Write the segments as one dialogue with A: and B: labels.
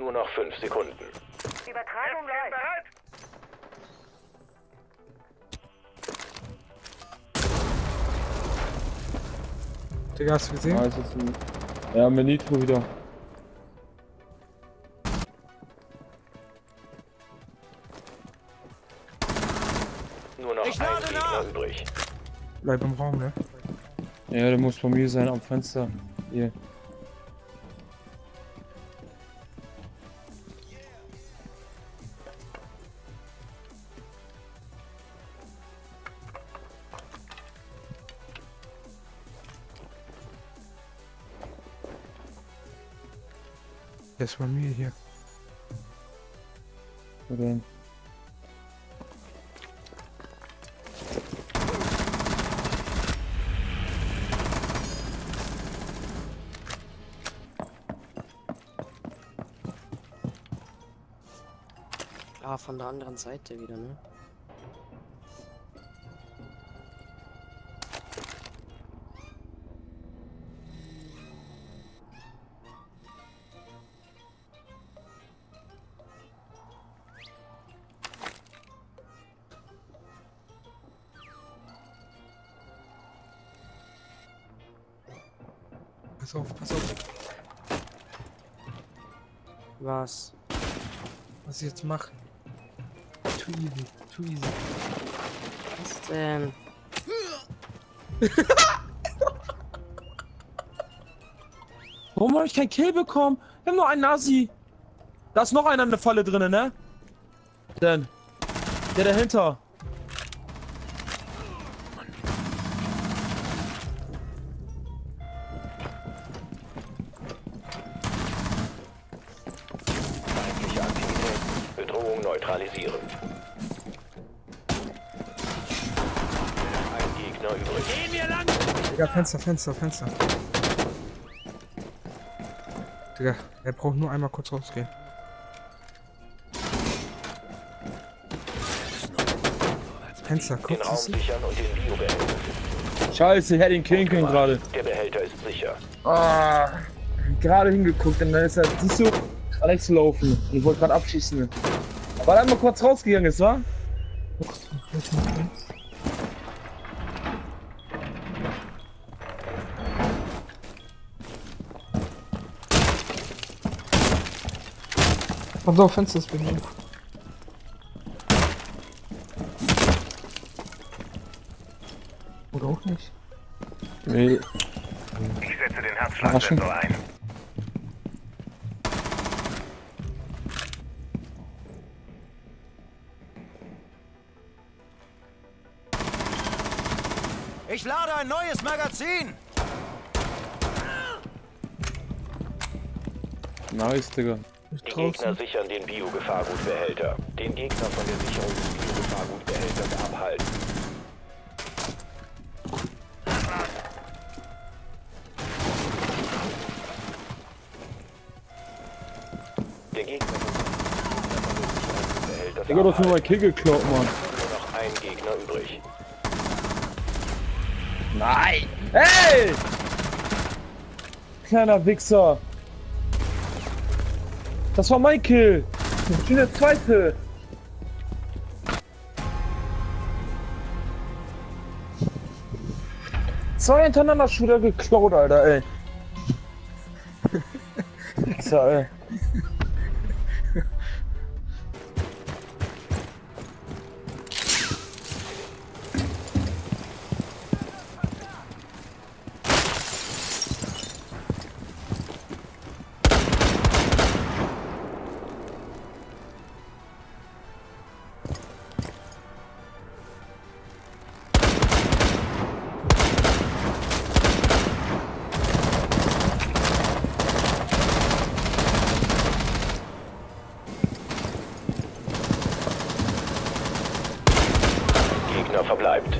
A: Nur noch fünf Sekunden.
B: Übertragung läuft.
C: Bereit?
D: Digga, hast du gesehen?
E: Ah, ein... Ja, mit Nitro wieder.
A: Nur noch ein Gegner übrig.
D: Bleib im Raum, ne?
E: Ja, der muss bei mir sein, am Fenster. Hier.
D: Der ist bei mir hier.
E: Denn?
F: Ah, von der anderen Seite wieder, ne?
D: Pass auf, pass auf.
F: Was?
D: Was ich jetzt mache. Too easy, too easy.
F: Was denn?
E: Warum habe ich keinen Kill bekommen? Wir haben nur einen Nazi. Da ist noch einer in der Falle drinne, ne? Denn. Der dahinter.
A: Bedrohung neutralisieren. Ein Gegner übrig.
D: Digga, Fenster, Fenster, Fenster. Digga, er braucht nur einmal kurz rausgehen. Fenster,
A: Den
D: guck,
A: Raum
D: siehst du?
A: sichern und den.
E: Scheiße, ich hätte ihn killen können gerade.
A: Der Behälter ist sicher.
E: Ah, gerade hingeguckt und dann ist er, siehst du, rechts gelaufen. Und ich wollte gerade abschießen. Weil er einmal kurz rausgegangen ist, wa?
D: Pass auf, Fenster ist bei mir. Oder auch nicht.
E: Nee.
C: Ich setze den Herzschlagsensor ein.
G: Ich lade ein neues Magazin.
E: Nice, Digga.
A: Die Gegner sichern den Biogefahrgutbehälter. Den Gegner von der Sicherung des Biogefahrgutbehälters abhalten. Der Gegner von des Behälters
E: Digga, du hast
A: abhalten.
E: mein Kill geklaut, Mann.
A: Nur noch ein Gegner übrig.
E: Nein! Hey! Kleiner Wichser! Das war mein Kill! Ich bin der zweite! Zwei hintereinander Shooter geklaut, Alter, ey. Wichser, ey.
A: Gegner verbleibt.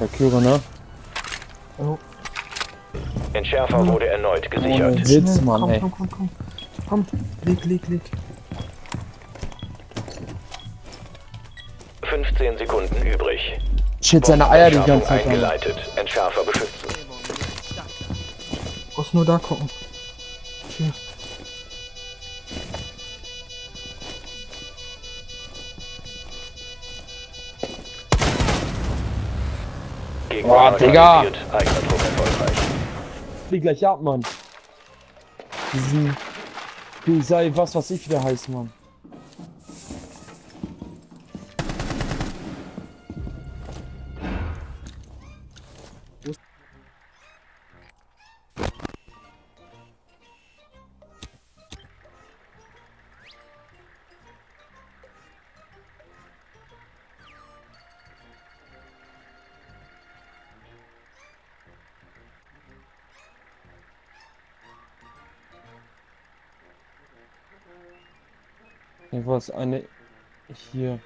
E: Der Kürer, ne?
D: Oh,
A: Entschärfer wurde erneut gesichert.
E: Oh, Witz, Mann,
D: komm,
E: ey.
D: komm, komm, komm. Komm, leg, leg, leg.
A: 15 Sekunden übrig.
E: Shit, seine Eier die ganze Zeit.
A: Eingeleitet. Entschärfer beschützen.
D: Brauchst nur da gucken.
E: Boah, Digga. Flieg gleich ab, Mann. Diesen. Du sei was, was ich wieder heiß, Mann. Hier war es eine. Hier.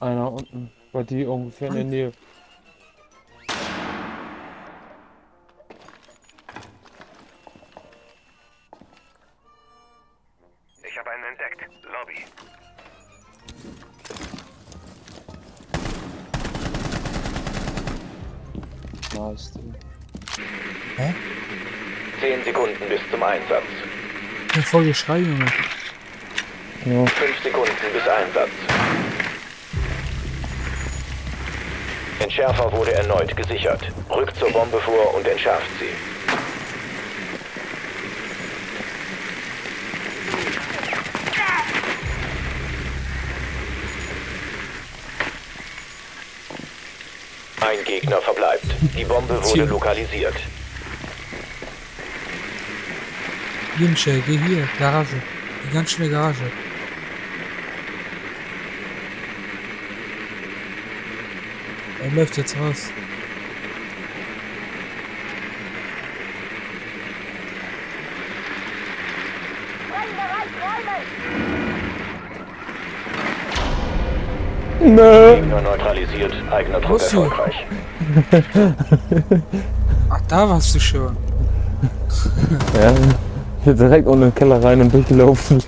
E: Einer unten. Bei dir ungefähr in der Nähe.
C: Ich habe einen entdeckt. Lobby.
E: Nice, Digga.
A: Zehn Sekunden bis zum Einsatz.
D: Ja, voll Geschrei, Junge.
E: Ja.
A: Fünf Sekunden bis Einsatz. Entschärfer wurde erneut gesichert. Rückt zur Bombe vor und entschärft sie. Ein Gegner verbleibt. Die Bombe wurde lokalisiert.
D: Hier, Michel, geh hier. Garage. Geh ganz schnell Garage. Er läuft jetzt raus.
E: Nö.
A: Gegner neutralisiert. Eigener
D: sie?
A: erfolgreich.
D: Ach, da warst du schon.
E: Ja. Direkt ohne Keller rein und durchgelaufen.